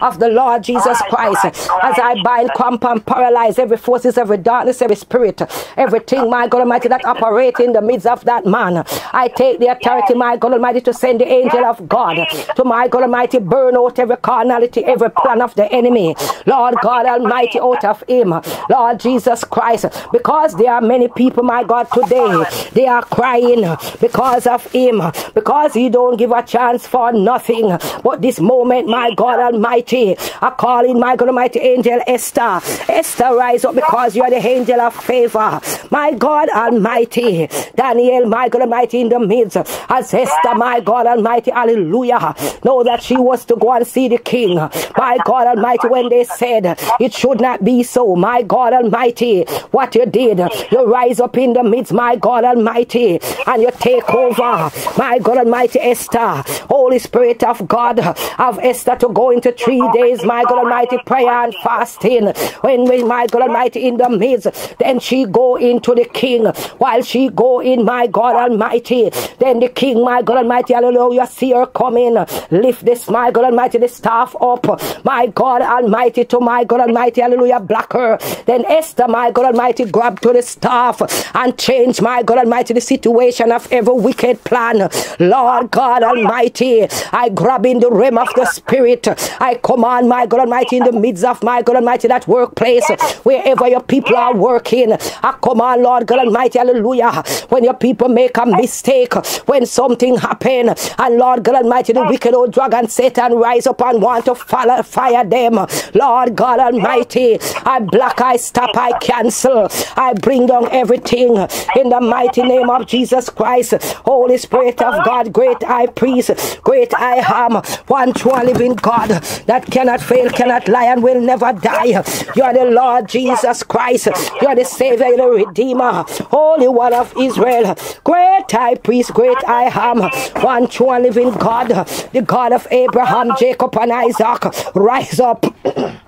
of the Lord Jesus Christ. As I bind, cramp, and paralyze every forces, every darkness, every spirit, everything, my God Almighty, that operate in the midst of that man. I take the authority, my God Almighty, to send the angel of God to my God Almighty, burn out every carnality, every plan of the enemy. Lord God Almighty, out of him. Lord Jesus Christ, because there are many people, my God, today, they are crying because of him, because he don't give a chance for nothing. But this moment, my God Almighty. I call in my God Almighty angel Esther. Esther, rise up because you are the angel of favor. My God Almighty. Daniel, my God Almighty, in the midst. As Esther, my God Almighty, hallelujah. Know that she was to go and see the king. My God Almighty, when they said it should not be so. My God Almighty, what you did, you rise up in the midst, my God Almighty, and you take over. My God Almighty, Esther, Holy Spirit of God, of Esther to go into three days, my God Almighty, prayer and fasting. When we, my God Almighty, in the midst, then she go into the king. While she go in, my God Almighty, then the king, my God Almighty, hallelujah, see her coming. Lift this, my God Almighty, the staff up, my God Almighty, to my God Almighty, hallelujah, block her. Then Esther, my God Almighty, grab to the staff and change, my God Almighty, the situation of every wicked plan. Lord God Almighty, I grab in the realm of the spirit I command, my God Almighty, in the midst of my God Almighty, that workplace, wherever your people are working. I command, Lord God Almighty, hallelujah. When your people make a mistake, when something happen, and Lord God Almighty, the wicked old dragon Satan rise up and want to fire them. Lord God Almighty, I block, I stop, I cancel, I bring down everything in the mighty name of Jesus Christ. Holy Spirit of God, great high priest, great I am, one true living God that cannot fail, cannot lie, and will never die. You are the Lord Jesus Christ. You are the Savior, the Redeemer, Holy One of Israel. Great High Priest, great I am, one true and living God, the God of Abraham, Jacob, and Isaac. Rise up.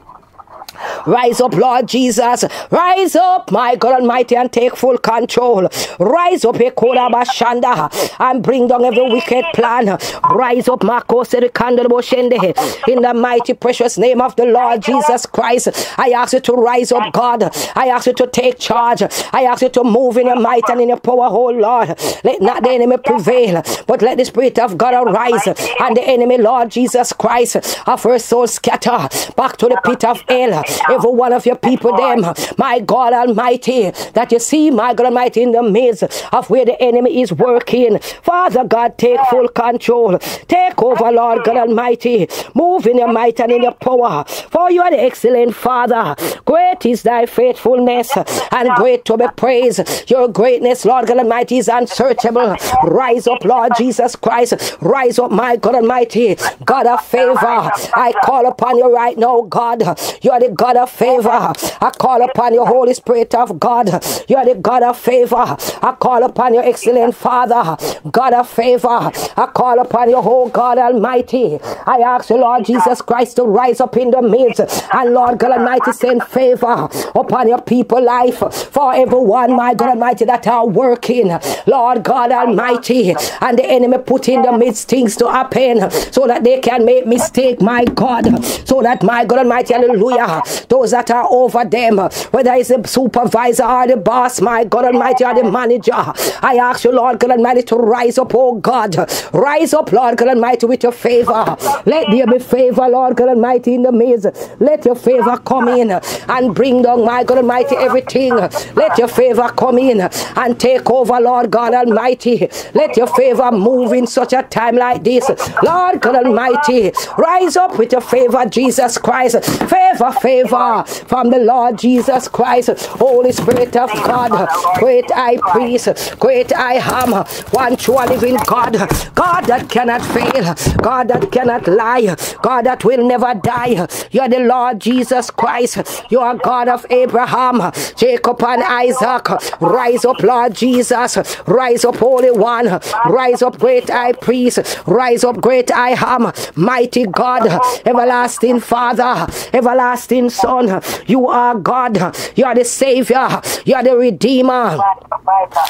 Rise up, Lord Jesus. Rise up, my God Almighty, and take full control. Rise up, Ekola Bashanda, and bring down every wicked plan. Rise up, Marco Boshende, in the mighty, precious name of the Lord Jesus Christ. I ask you to rise up, God. I ask you to take charge. I ask you to move in your might and in your power, oh Lord. Let not the enemy prevail, but let the Spirit of God arise, and the enemy, Lord Jesus Christ, of her soul scatter back to the pit of hell every one of your people, them, my God Almighty, that you see, my God Almighty, in the midst of where the enemy is working. Father God, take full control. Take over, Lord God Almighty. Move in your might and in your power. For you are the excellent Father. Great is thy faithfulness and great to be praised. Your greatness, Lord God Almighty, is unsearchable. Rise up, Lord Jesus Christ. Rise up, my God Almighty. God of favor. I call upon you right now, God. You are the God of favor. I call upon your Holy Spirit of God. You are the God of favor. I call upon your excellent Father, God of favor. I call upon your whole God Almighty. I ask the Lord Jesus Christ, to rise up in the midst. And Lord God Almighty, send favor upon your people life for everyone, my God Almighty, that are working. Lord God Almighty, and the enemy put in the midst things to happen so that they can make mistake, my God. So that my God Almighty, hallelujah, those that are over them, whether it's the supervisor or the boss, my God Almighty, or the manager. I ask you, Lord God Almighty, to rise up, oh God. Rise up, Lord God Almighty, with your favor. Let there be favor, Lord God Almighty, in the midst. Let your favor come in and bring down, my God Almighty, everything. Let your favor come in and take over, Lord God Almighty. Let your favor move in such a time like this. Lord God Almighty, rise up with your favor, Jesus Christ. Favor, favor favor from the Lord Jesus Christ, Holy Spirit of God, great high priest, great I am, one true living God, God that cannot fail, God that cannot lie, God that will never die. You are the Lord Jesus Christ, you are God of Abraham, Jacob, and Isaac. Rise up, Lord Jesus, rise up, Holy One, rise up, great high priest, rise up, great I am, mighty God, everlasting Father, everlasting Son. You are God. You are the Savior. You are the Redeemer.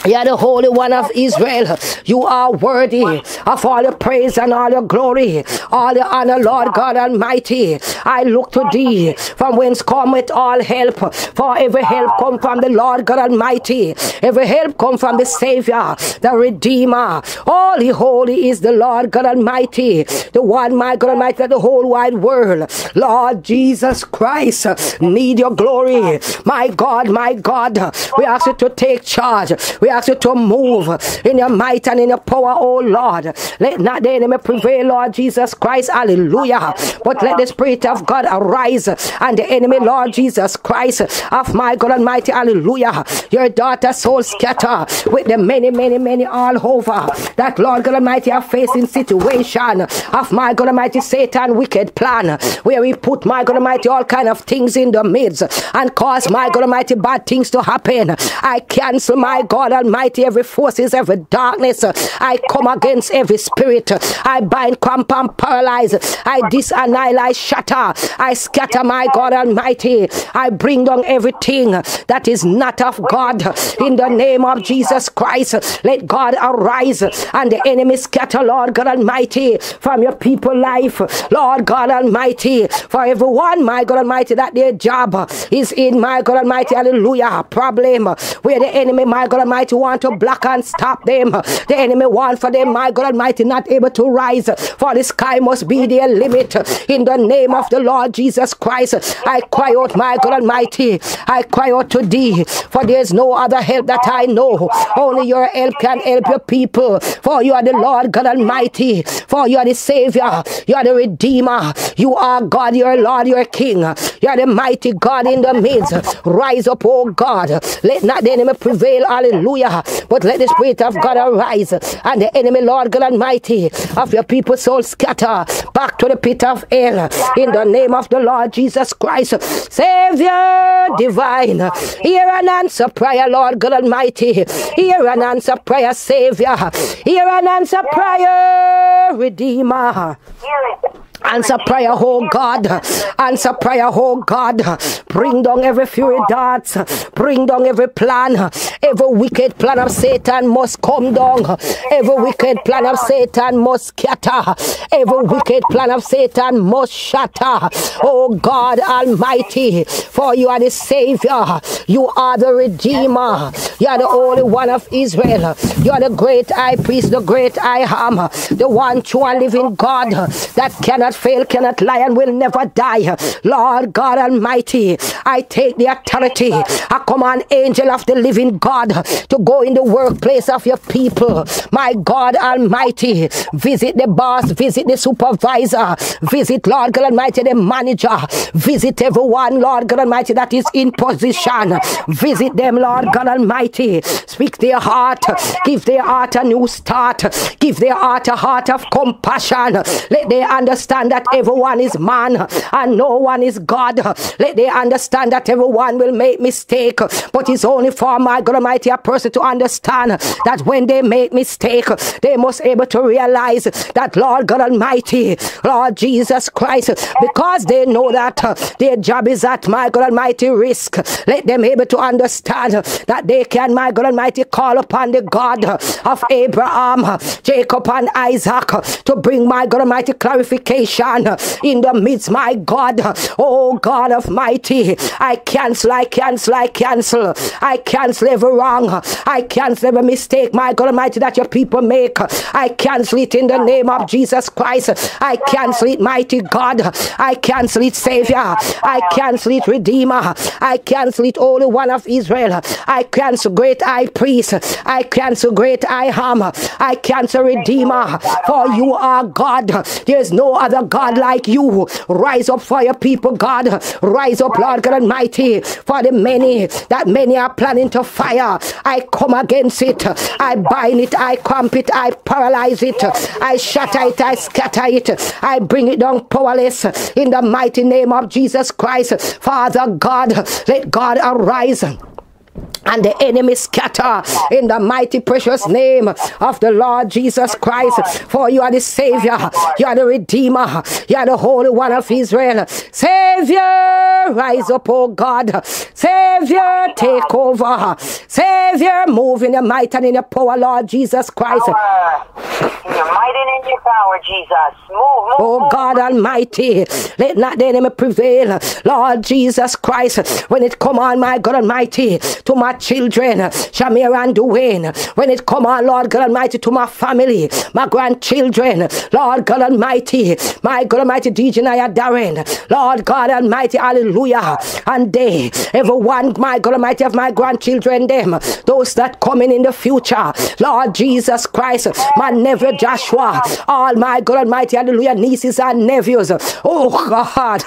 You are the Holy One of Israel. You are worthy of all the praise and all the glory, all the honor, Lord God Almighty. I look to thee from whence cometh all help. For every help come from the Lord God Almighty. Every help come from the Savior, the Redeemer. Holy, holy is the Lord God Almighty. The one, my God Almighty, the whole wide world. Lord Jesus Christ, need your glory. My God, my God, we ask you to take charge. We ask you to move in your might and in your power, oh Lord. Let not the enemy prevail, Lord Jesus Christ. Hallelujah. But let the Spirit of God arise and the enemy, Lord Jesus Christ, of my God Almighty. Hallelujah. Your daughter soul scatter with the many, many, many all over that Lord God Almighty are facing situation of my God Almighty Satan wicked plan where we put my God Almighty all kind of things in the midst and cause my God Almighty bad things to happen. I cancel my God Almighty every forces, every darkness. I come against every spirit. I bind, cramp, and paralyze. I disannihilate, shatter. I scatter my God Almighty. I bring down everything that is not of God in the name of Jesus Christ. Let God arise and the enemy scatter, Lord God Almighty, from your people life. Lord God Almighty, for everyone, my God Almighty, that their job is in, my God Almighty, hallelujah, problem. Where the enemy, my God Almighty, want to block and stop them. The enemy want for them, my God Almighty, not able to rise, for the sky must be their limit. In the name of the Lord Jesus Christ, I cry out, my God Almighty, I cry out to thee, for there's no other help that I know. Only your help can help your people, for you are the Lord God Almighty, for you are the Savior, you are the Redeemer, you are God, your Lord, your King, you are the mighty God in the midst. Rise up, oh God, let not the enemy prevail, hallelujah, but let the Spirit of God arise, and the enemy, Lord God Almighty, of your people soul scatter back to the pit of hell, in the name of the Lord Jesus Christ, Savior divine, hear and answer prayer, Lord God Almighty, hear and answer prayer, Savior, hear and answer prayer, Redeemer. Answer prayer, oh God. Answer prayer, oh God. Bring down every fiery darts. Bring down every plan. Every wicked plan of Satan must come down. Every wicked plan of Satan must scatter. Every wicked plan of Satan must shatter. Oh God Almighty, for you are the Savior. You are the Redeemer. You are the only one of Israel. You are the great high priest, the great I am, the one true and living God that cannot fail, cannot lie, and will never die. Lord God Almighty, I take the authority. I command angel of the living God to go in the workplace of your people. My God Almighty, visit the boss, visit the supervisor, visit Lord God Almighty, the manager, visit everyone, Lord God Almighty, that is in position. Visit them, Lord God Almighty. Speak their heart, give their heart a new start, give their heart a heart of compassion. Let they understand that everyone is man and no one is God. Let they understand that everyone will make mistake, but it's only for my God Almighty a person to understand that when they make mistake, they must able to realize that Lord God Almighty, Lord Jesus Christ, because they know that their job is at my God Almighty risk. Let them able to understand that they can, my God Almighty, call upon the God of Abraham, Jacob, and Isaac to bring my God Almighty clarification in the midst, my God. Oh God of mighty, I cancel, I cancel, I cancel, I cancel every wrong, I cancel every mistake, my God Almighty, that your people make. I cancel it in the name of Jesus Christ. I cancel it, mighty God. I cancel it, Savior. I cancel it, Redeemer. I cancel it, Holy One of Israel. I cancel great high priest. I cancel great I am. I cancel Redeemer. For you are God. There's no other God like you. Rise up for your people, God. Rise up, Lord God Almighty, for the many that many are planning to fire. I come against it. I bind it. I cramp it. I paralyze it. I shatter it. I scatter it. I bring it down powerless in the mighty name of Jesus Christ. Father God, let God arise. And the enemy scatter in the mighty precious name of the Lord Jesus Christ. For you are the Savior, you are the Redeemer, you are the Holy One of Israel. Savior, rise up, oh God. Savior, take over. Savior, move in your might and in your power, Lord Jesus Christ. In your might and in your power, Jesus. Move, move, Oh move. God Almighty, let not the enemy prevail. Lord Jesus Christ, when it come on, my God Almighty, to my children, Shamir and Duane, when it come on, Lord God Almighty, to my family, my grandchildren, Lord God Almighty, my God Almighty, DJ Naya Darren, Lord God Almighty, hallelujah, and they, everyone, my God Almighty, of my grandchildren, them, those that coming in the future, Lord Jesus Christ, my nephew Joshua, all my God Almighty, hallelujah, nieces and nephews, oh God.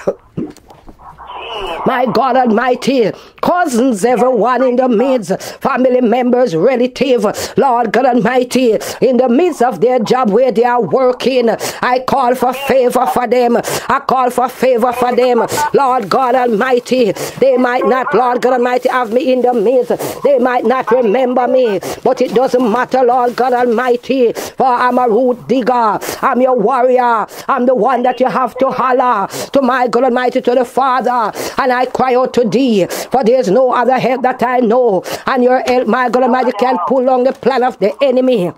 My God Almighty, cousins, everyone in the midst, family members, relative, Lord God Almighty, in the midst of their job where they are working, I call for favor for them. I call for favor for them, Lord God Almighty. They might not, Lord God Almighty, have me in the midst. They might not remember me, but it doesn't matter, Lord God Almighty, for I'm a root digger. I'm your warrior. I'm the one that you have to holler to my God Almighty, to the Father. And I cry out to thee, for there's no other help that I know. And your help, my God Almighty, can pull on the plan of the enemy.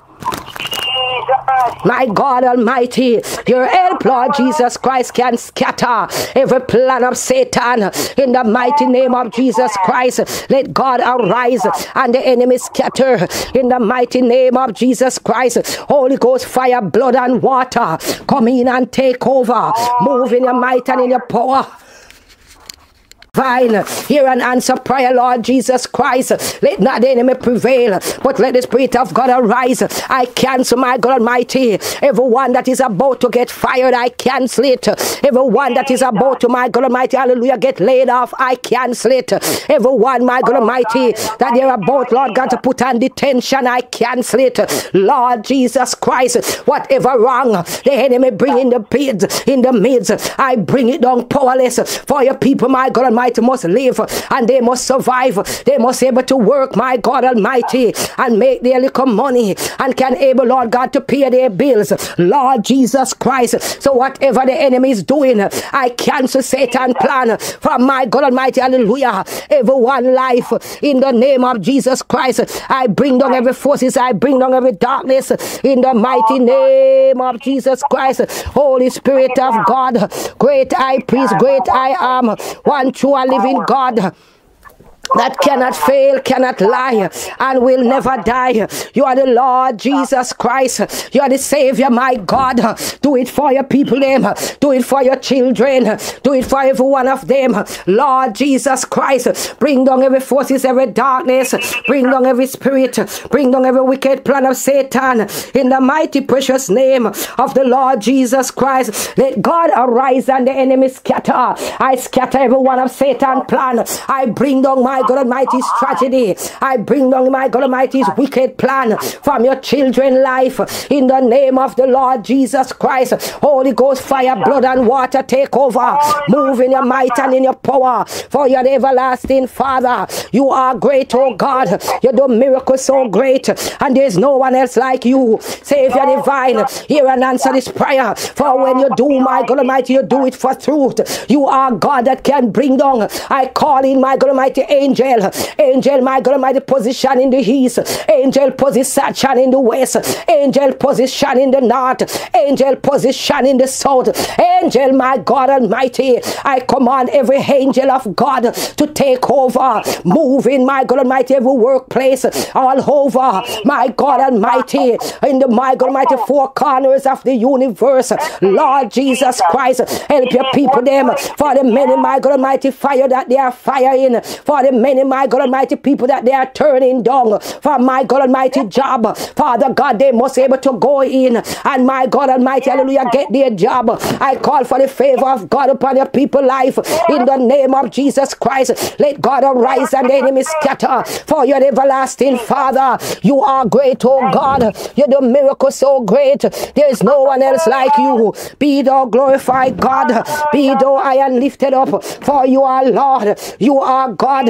My God Almighty, your help, Lord Jesus Christ, can scatter every plan of Satan in the mighty name of Jesus Christ. Let God arise and the enemy scatter in the mighty name of Jesus Christ. Holy Ghost, fire, blood, and water come in and take over. Move in your might and in your power. Vine, hear and answer prayer, Lord Jesus Christ. Let not the enemy prevail, but let the Spirit of God arise. I cancel, my God Almighty, everyone that is about to get fired, I cancel it. Everyone that is about to, my God Almighty, hallelujah, get laid off, I cancel it. Everyone, my God Almighty, that they're about, Lord God, to put on detention, I cancel it. Lord Jesus Christ, whatever wrong the enemy bring in the midst, in the midst, I bring it down powerless for your people, my God Almighty must live and they must survive. They must able to work, my God Almighty, and make their little money and can able, Lord God, to pay their bills. Lord Jesus Christ. So whatever the enemy is doing, I cancel Satan plan from my God Almighty. Hallelujah. Everyone life in the name of Jesus Christ. I bring down every forces. I bring down every darkness in the mighty name of Jesus Christ. Holy Spirit of God, great high priest, great I am, one true and living God that cannot fail, cannot lie, and will never die. You are the Lord Jesus Christ. You are the Savior, my God. Do it for your people, them. Do it for your children. Do it for every one of them. Lord Jesus Christ, bring down every forces, every darkness. Bring down every spirit. Bring down every wicked plan of Satan. In the mighty precious name of the Lord Jesus Christ, let God arise and the enemy scatter. I scatter every one of Satan's plan. I bring down my God Almighty's tragedy. I bring down my God Almighty's wicked plan from your children life in the name of the Lord Jesus Christ. Holy Ghost, fire, blood, and water take over. Move in your might and in your power. For your everlasting Father, you are great, oh God. You do miracles so great, and there's no one else like you. Savior divine, hear and answer this prayer. For when you do, my God Almighty, you do it for truth. You are God that can bring down. I call in my God Almighty angel, angel, my God Almighty, position in the east, angel position in the west, angel position in the north, angel position in the south, angel, my God Almighty. I command every angel of God to take over, move in my God Almighty, every workplace, all over, my God Almighty, in the my God Almighty four corners of the universe, Lord Jesus Christ, help your people them. For the many, my God Almighty, fire that they are firing, for the many, my God Almighty, people that they are turning down, for my God Almighty job, Father God, they must be able to go in and my God Almighty, hallelujah, get their job. I call for the favor of God upon your people life in the name of Jesus Christ. Let God arise and the enemy scatter for your everlasting Father. You are great, oh God. You do miracles so great. There is no one else like you. Be thou glorified, God. Be thou high and lifted up, for you are Lord. You are God.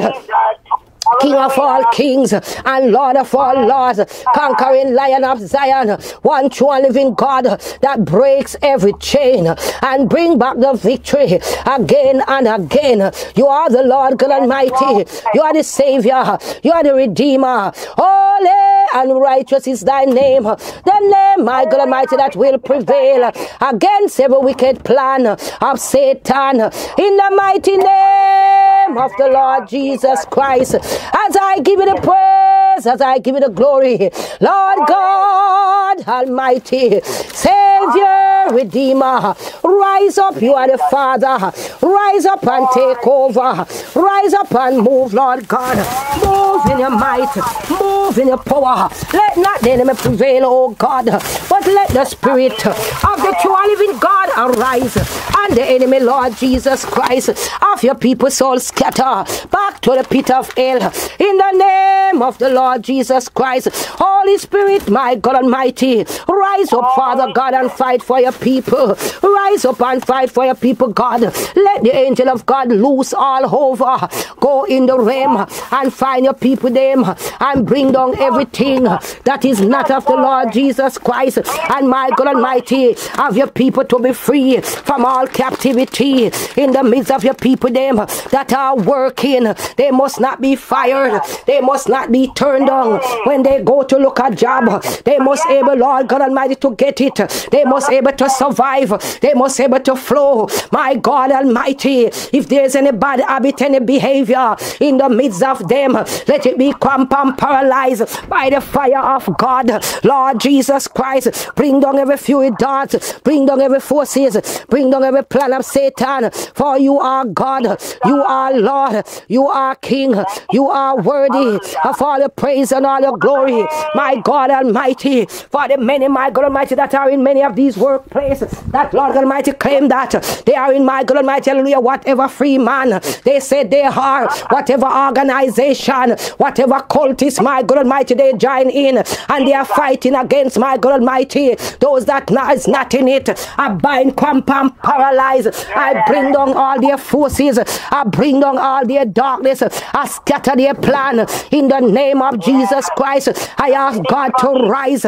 King of all kings and Lord of all lords, conquering lion of Zion, one true and living God that breaks every chain and bring back the victory again and again. You are the Lord God Almighty. You are the Savior. You are the Redeemer. Holy and righteous is thy name. The name, my God Almighty, that will prevail against every wicked plan of Satan. In the mighty name of the Lord Jesus Christ, as I give you the praise, as I give you the glory, Lord God Almighty, Savior, Redeemer, rise up, you are the Father, rise up and take over, rise up and move, Lord God, move in your might, move in your power, let not the enemy prevail, oh God, but let the Spirit of the true living God arise, and the enemy, Lord Jesus Christ, of your people soul scatter back to the pit of hell, in the name of the Lord Jesus Christ, Holy Spirit, my God Almighty, rise up, Father God, and fight for your people, rise up and fight for your people, God, let the angel of God loose all over, go in the realm and find your people them and bring down everything that is not of the Lord Jesus Christ. And my God Almighty, have your people to be free from all captivity in the midst of your people, them that are working. They must not be fired, they must not be turned down when they go to look at job. They must able, Lord God Almighty, to get it. They must able to survive. They must able to flow. My God Almighty, if there's any bad habit, any behavior in the midst of them, let it be cramped and paralyzed by the fire of God. Lord Jesus Christ, bring down every fiery dart, bring down every forces, bring down every plan of Satan. For you are God, you are Lord, you are King, you are worthy of all the praise and all the glory. My God Almighty, for the many, my God Almighty, that are in many of these workplaces, that Lord God Almighty claim that they are in my God Almighty, hallelujah, whatever free man they say they are, whatever organization, whatever cultist, my God Almighty, they join in and they are fighting against my God Almighty, those that not, is not in it. I bind, cramp, and paralyze. I bring down all their forces. I bring down all their darkness. I scatter their plan in the name of Jesus Christ. I ask God to rise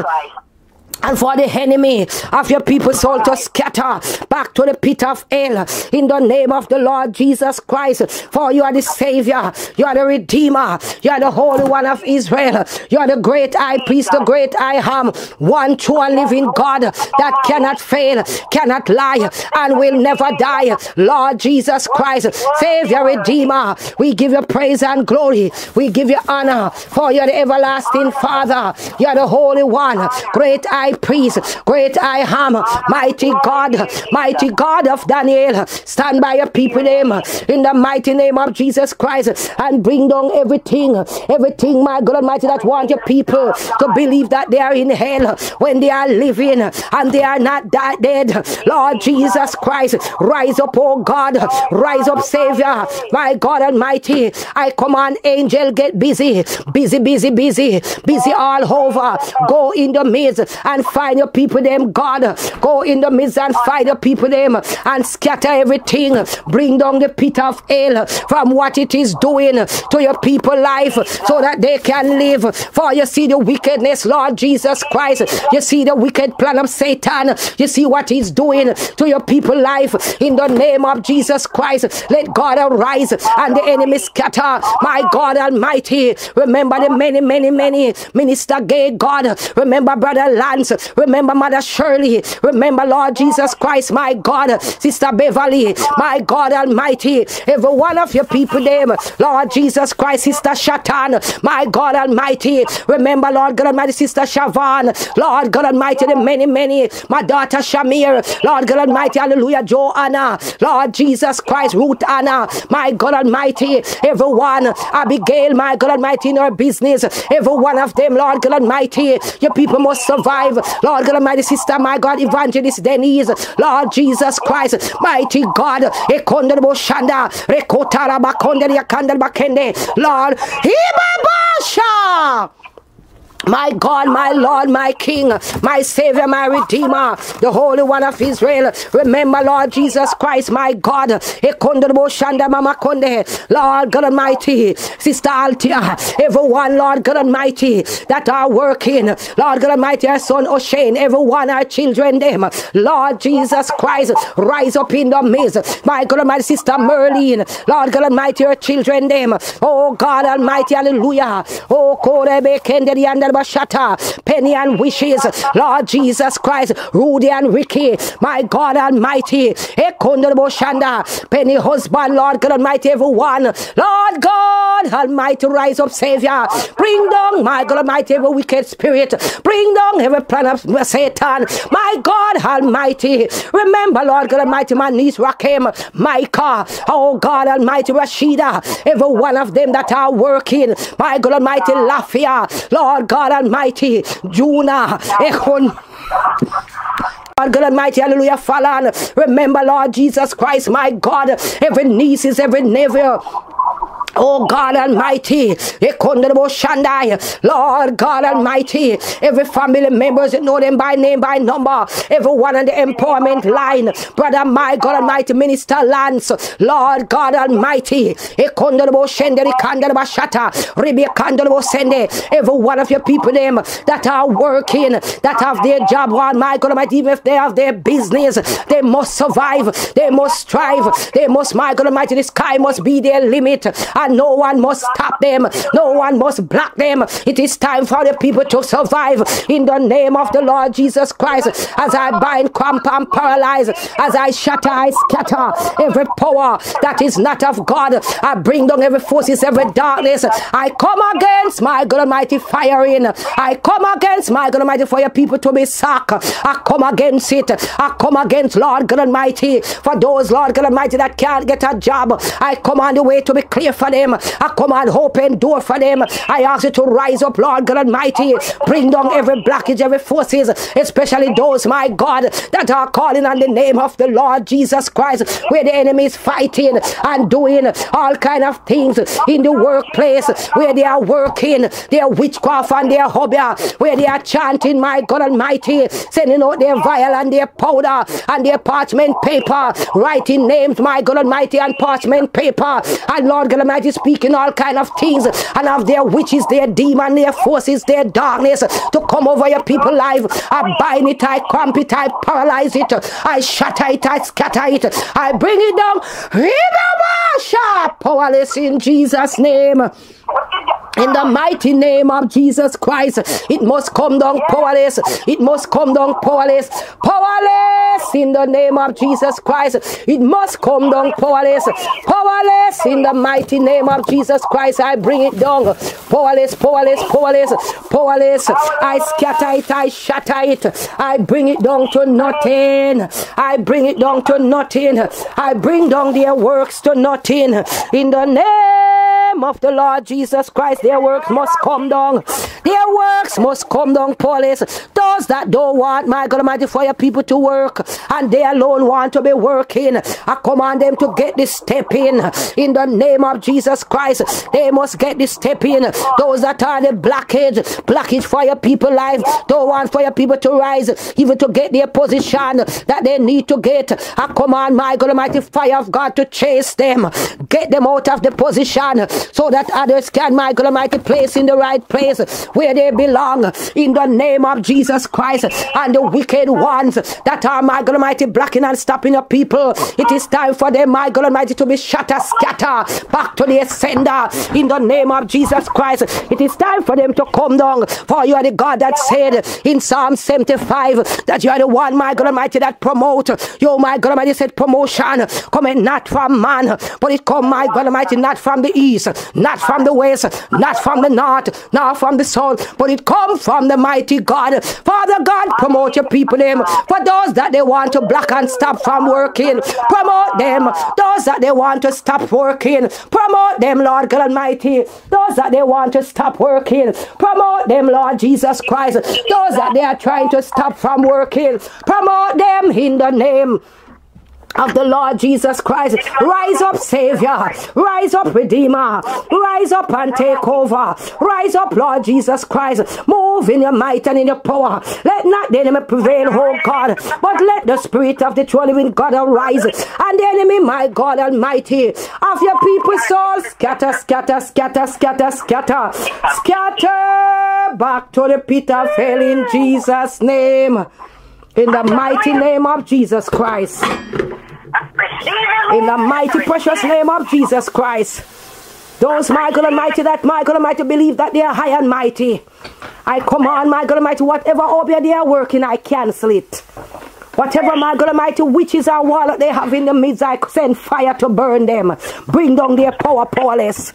and for the enemy of your people's soul to scatter back to the pit of hell in the name of the Lord Jesus Christ. For you are the Savior, you are the Redeemer, you are the Holy One of Israel, you are the great High Priest, the great I am, one true and living God that cannot fail, cannot lie, and will never die. Lord Jesus Christ, Savior, Redeemer, we give you praise and glory, we give you honor, for you are the everlasting Father, you are the Holy One, great I priest, great I am, mighty God, mighty God of Daniel. Stand by your people name in the mighty name of Jesus Christ and bring down everything, everything, my God Almighty, that want your people to believe that they are in hell when they are living and they are not that dead. Lord Jesus Christ, rise up, oh God, rise up, Savior, my God Almighty. I command angel, get busy, busy, busy, busy, busy all over. Go in the midst and find your people them, God. Go in the midst and find your people them and scatter everything. Bring down the pit of hell from what it is doing to your people life so that they can live. For you see the wickedness, Lord Jesus Christ. You see the wicked plan of Satan. You see what he's doing to your people life. In the name of Jesus Christ, let God arise and the enemy scatter. My God Almighty, remember the many, many, many minister gay God. Remember Brother Lance. Remember Mother Shirley. Remember Lord Jesus Christ, my God. Sister Beverly, my God Almighty. Every one of your people them. Lord Jesus Christ, Sister Shatan, my God Almighty. Remember Lord God Almighty, Sister Shavan. Lord God Almighty, the many, many. My daughter Shamir. Lord God Almighty, hallelujah, Joanna. Lord Jesus Christ, Ruth Anna. My God Almighty, everyone. Abigail, my God Almighty, in her business. Every one of them, Lord God Almighty. Your people must survive. Lord God Almighty, sister, my God, evangelist Denise, Lord Jesus Christ, mighty God, Ekondabo Shanda, Rekotara Bakondere Yakandal Bakende, Lord, Hibabasha. My God, my Lord, my King, my Savior, my Redeemer, the Holy One of Israel. Remember, Lord Jesus Christ, my God. Lord God Almighty, Sister Altia, everyone, Lord God Almighty, that are working. Lord God Almighty, our son O'Shane, everyone, our children, them. Lord Jesus Christ, rise up in the midst. My God Almighty, Sister Merlin, Lord God Almighty, your children, them. Oh God Almighty, hallelujah. Oh, Korebe Kendedi and Bashata, Penny and Wishes, Lord Jesus Christ, Rudy and Ricky, my God Almighty, Shanda, Penny husband, Lord God Almighty, everyone, Lord God Almighty, rise up, Savior, bring down, my God Almighty, every wicked spirit, bring down every plan of Satan, my God Almighty, remember, Lord God Almighty, my niece Rakim, Micah, oh God Almighty, Rashida, every one of them that are working, my God Almighty, Lafia, Lord God. God Almighty, Juna, Echon. God Almighty, hallelujah, Falan. Remember, Lord Jesus Christ, my God, every niece is every nephew. Oh God Almighty, Lord God Almighty, every family members that know them by name, by number, everyone on the empowerment line, brother my God Almighty, Minister Lance, Lord God Almighty, every one of your people them that are working, that have their job, one my God Almighty, even if they have their business, they must survive, they must strive, they must, my God Almighty, the sky must be their limit and no one must stop them, no one must block them. It is time for the people to survive in the name of the Lord Jesus Christ. As I bind, cramp, and paralyze, as I shatter, I scatter every power that is not of God. I bring down every forces, every darkness. I come against my God Almighty firing. I come against my God Almighty for your people to be sacked. I come against it. I come against Lord God Almighty for those Lord God Almighty that can't get a job. I command the way to be clear for them. I come command open door for them. I ask you to rise up, Lord God Almighty. Bring down every blockage, every forces, especially those, my God, that are calling on the name of the Lord Jesus Christ, where the enemy is fighting and doing all kind of things in the workplace, where they are working, their witchcraft and their hobby, where they are chanting, my God Almighty, sending out their vial and their powder and their parchment paper, writing names, my God Almighty, and parchment paper, and Lord God Almighty, speaking all kind of things and of their witches, their demon, their forces, their darkness to come over your people life. I bind it, I cramp it, I paralyze it, I shatter it, I scatter it, I bring it down. Powerless in Jesus' name. In the mighty name of Jesus Christ, it must come down powerless. It must come down powerless. Powerless in the name of Jesus Christ. It must come down powerless. Powerless in the mighty name of Jesus Christ. I bring it down. Powerless, powerless, powerless, powerless. I scatter it. I shatter it. I bring it down to nothing. I bring it down to nothing. I bring down their works to nothing. In the name of the Lord Jesus Christ, their works must come down. Their works must come down, police. Those that don't want, my God Almighty, for your people to work and they alone want to be working, I command them to get this step in. In the name of Jesus Christ, they must get this step in. Those that are the blockage, blockage for your people life, don't want for your people to rise, even to get their position that they need to get. I command my God Almighty fire of God to chase them, get them out of the position so that others can, God Almighty, place in the right place where they belong in the name of Jesus Christ and the wicked ones that are, God Almighty, blocking and stopping your people. It is time for them, my God Almighty, to be shatter, scatter back to the sender in the name of Jesus Christ. It is time for them to come down, for you are the God that said in Psalm 75 that you are the one, my God Almighty, that promote. You, my God Almighty, said promotion coming not from man, but it come, my God Almighty, not from the east, not from the west, not from the north, not from the south, but it comes from the mighty God. Father God, promote your people them. For those that they want to block and stop from working, promote them. Those that they want to stop working, promote them, Lord God Almighty. Those that they want to stop working, promote them, Lord Jesus Christ. Those that they are trying to stop from working, promote them in the name of the Lord Jesus Christ. Rise up, Savior. Rise up, Redeemer. Rise up and take over. Rise up, Lord Jesus Christ. Move in your might and in your power. Let not the enemy prevail, oh God, but let the spirit of the true living God arise. And the enemy, my God Almighty, of your people's souls, scatter, scatter, scatter, scatter, scatter, scatter back to the pit of hell in Jesus' name. In the mighty name of Jesus Christ. In the mighty precious name of Jesus Christ. Those, God Almighty, that God Almighty believe that they are high and mighty. I command, my Almighty, whatever obeah they are working, I cancel it. Whatever, my God Almighty, witches and warlock they have in the midst, I send fire to burn them. Bring down their power, powerless.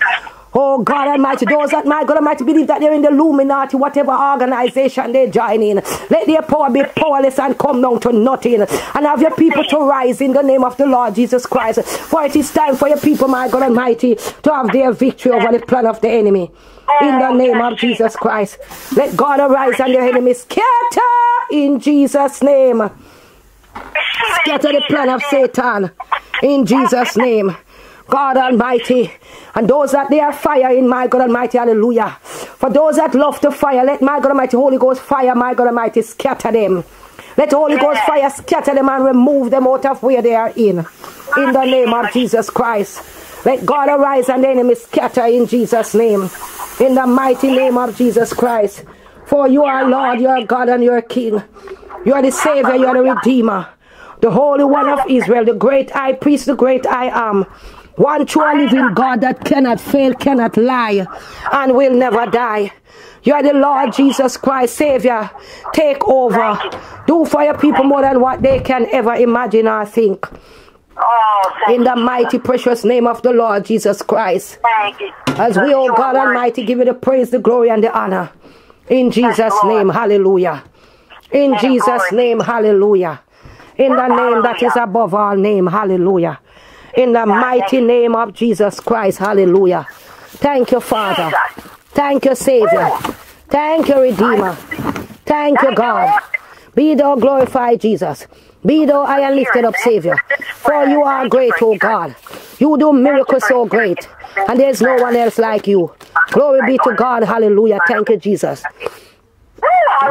Oh God Almighty, those that my God Almighty believe that they're in the Illuminati, whatever organization they join in, let their power be powerless and come down to nothing. And have your people to rise in the name of the Lord Jesus Christ. For it is time for your people, my God Almighty, to have their victory over the plan of the enemy. In the name of Jesus Christ. Let God arise and their enemies scatter in Jesus' name. Scatter the plan of Satan in Jesus' name. God Almighty. And those that they are fire in my God Almighty, hallelujah. For those that love the fire, let my God Almighty, Holy Ghost fire, my God Almighty, scatter them. Let the Holy Ghost fire scatter them and remove them out of where they are in. In the name of Jesus Christ. Let God arise and the enemy scatter in Jesus' name. In the mighty name of Jesus Christ. For you are Lord, you are God and you are King. You are the Savior, you are the Redeemer. The Holy One of Israel, the great high priest, the great I am. One true living God that cannot fail, cannot lie, and will never die. You are the Lord Jesus Christ, Savior. Take over. Do for your people more than what they can ever imagine or think. Oh, In the mighty, precious name of the Lord Jesus Christ. Thank you. As we, oh God. Almighty, give you the praise, the glory, and the honor. In Jesus' name, hallelujah. In Jesus' name, hallelujah. In the name that is above all name, hallelujah. In the mighty name of Jesus Christ, hallelujah. Thank you, Father. Thank you, Savior. Thank you, Redeemer. Thank you, God. Be thou glorified, Jesus. Be thou high and lifted up, Savior. For you are great, O God. You do miracles so great. And there's no one else like you. Glory be to God. Hallelujah. Thank you, Jesus.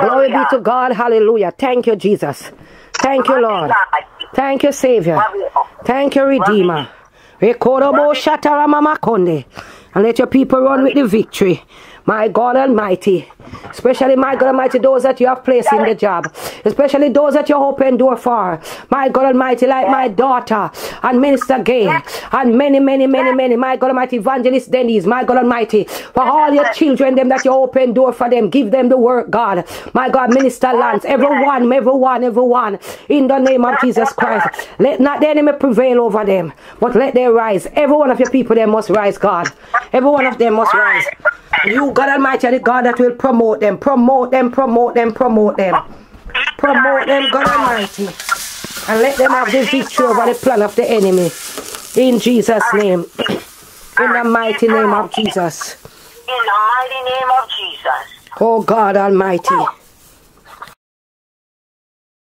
Glory be to God. Hallelujah. Thank you, Jesus. Thank you, Lord. Thank you, Savior. Thank you, Redeemer. Rekorobo shataramama konde. And let your people run with the victory. My God Almighty. Especially, my God Almighty, those that you have placed in the job. Especially those that you open door for. My God Almighty, like my daughter and Minister Gay. And many, many, many, many. My God Almighty, Evangelist Denise. My God Almighty. For all your children, them that you open door for them. Give them the work, God. My God, Minister Lance. Everyone, everyone, everyone. In the name of Jesus Christ. Let not the enemy prevail over them. But let them rise. Every one of your people, they must rise, God. Every one of them must rise. You, God Almighty, are the God that will promote them, promote them, promote them, promote them. Promote them, God Almighty. And let them have the victory over the plan of the enemy. In Jesus' name. In the mighty name of Jesus. In the mighty name of Jesus. Oh God Almighty.